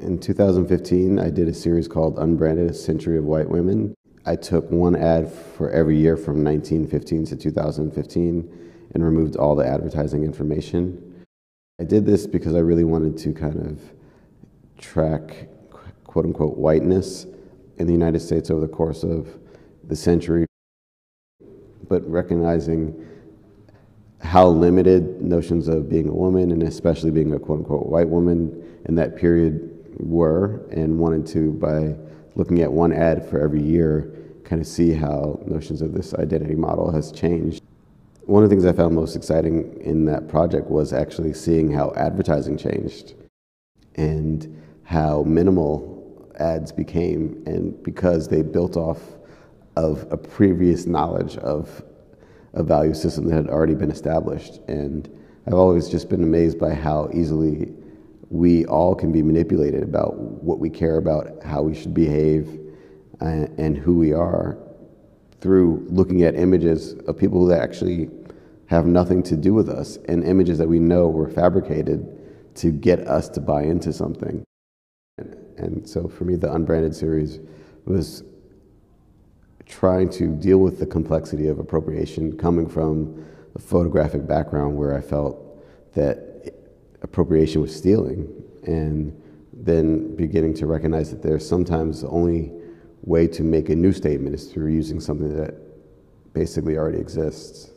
In 2015, I did a series called Unbranded A Century of White Women. I took one ad for every year from 1915 to 2015 and removed all the advertising information. I did this because I really wanted to kind of track quote unquote whiteness in the United States over the course of the century, but recognizing how limited notions of being a woman and especially being a quote unquote white woman in that period were, and wanted to, by looking at one ad for every year, kind of see how notions of this identity model has changed. One of the things I found most exciting in that project was actually seeing how advertising changed and how minimal ads became, and because they built off of a previous knowledge of a value system that had already been established. And I've always just been amazed by how easily we all can be manipulated about what we care about, how we should behave, and, and who we are through looking at images of people that actually have nothing to do with us and images that we know were fabricated to get us to buy into something. And so for me, the Unbranded series was trying to deal with the complexity of appropriation coming from a photographic background where I felt that appropriation was stealing and then beginning to recognize that there's sometimes the only way to make a new statement is through using something that basically already exists.